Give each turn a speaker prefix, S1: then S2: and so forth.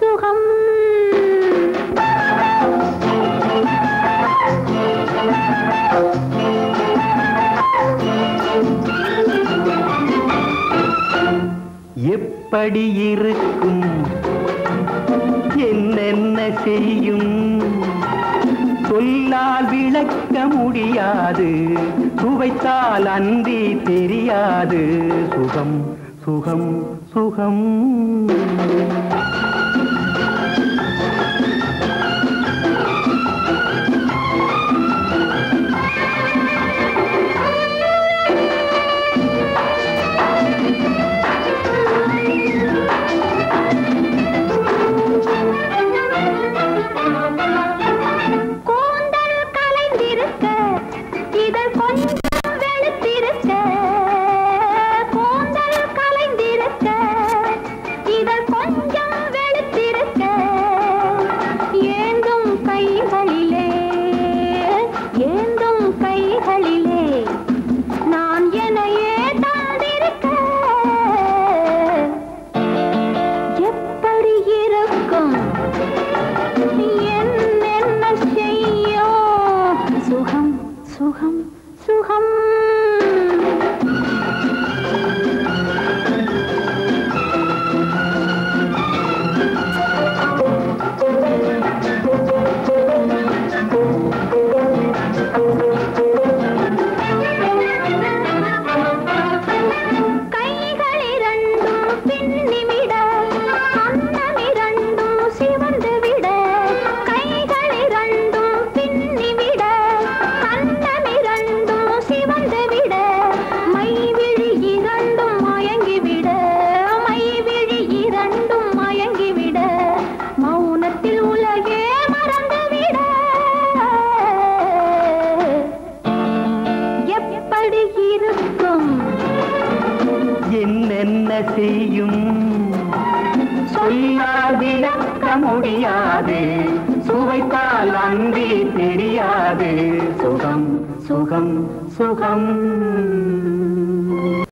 S1: சுகம்.
S2: எப்படி இருக்கும்? என்னென்ன செய்யும்? சொல்லால் விளக்க முடியாது. சுவைத்தால் அந்தி தெரியாது. சுகம் சுகம் சுகம். செய்யும். சொல்லால் விளக்க முடியாது. சுவைத்தால் அன்றி தெரியாது. சுகம் சுகம் சுகம்.